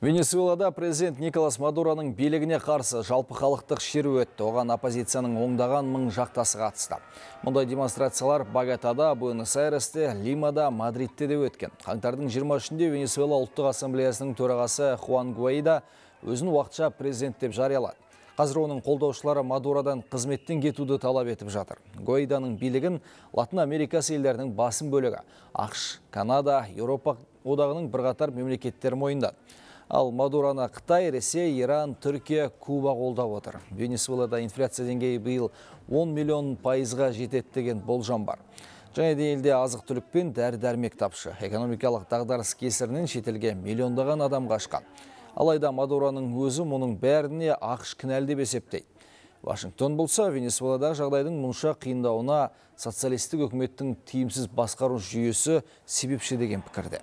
Венесуэлада президент Николас Мадуроның билігіне қарсы жалпы халықтық шеру өтті. Оған оппозицияның оңдаған мың жақтасы қатысты. Мұндай демонстрациялар Багатада, Буэнос-Айресте, Лимада, Мадридте де өткен. Қаңтардың 23-інде Венесуэла ұлттық ассамблеясының төрағасы Хуан Гуаида өзін уақытша президент деп жариялады. Қазір оның қолдаушылары Мадурадан қызметтен кетуді талап етіп жатыр. Гуаиданың билігін Латын Америкасы елдерінің басым бөлігі ақш Канада, Еуропа одағының бірқатар мемлекеттер мойындады. Ал Мадураны Қытай, Ресей, Иран, Түркия, Куба қолдап отыр. Венесуэлада инфляция деңгейі биыл 10 миллион пайызға жетеді деген болжам бар. Және де елде азық түлік пен дәрі-дәрмек тапшы. Экономикалық дағдарыс кесірінен шетелге миллиондаған адам қашқан. Алайда Мадураның өзі мұның бәріне ақш кінәлі деп есептейді. Вашингтон болса, Венесуэладағы жағдайдың мұнша қиындауына социалистік үкіметтің тиімсіз басқару жүйесі себепші деген пікірде.